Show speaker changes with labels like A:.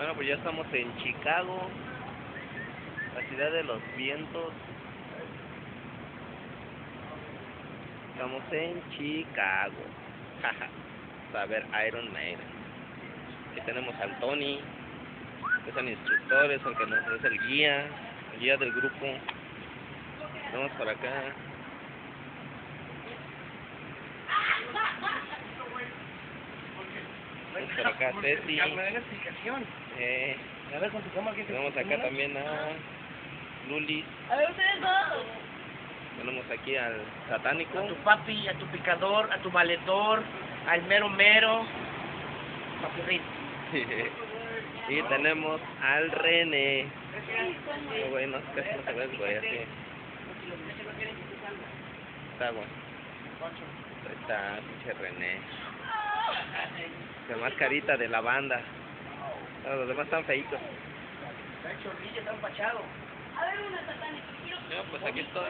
A: Bueno, pues ya estamos en Chicago, la ciudad de los vientos. Estamos en Chicago. A ver Iron Maiden. Aquí tenemos al Tony, que es el instructor, es el que nos es el guía, el guía del grupo. Vamos por acá. Vamos acá, Ceci. Eh,
B: A ver, con tu cámara que
A: tenemos acá también a Luli.
C: A ver, ustedes dos.
A: Tenemos aquí al
B: A
A: satánico.
B: tu papi, a tu picador, a tu valedor, al mero mero. Papurrín.
A: y tenemos al René. Oh, güey, no, casi no se ve, güey, así. Está. Ahí está, pinche René. El más carita de la banda. No, los demás están feitos.
B: Está chorrillo, está empachado.
C: A ver, una satánica.
A: Yo, pues aquí estoy.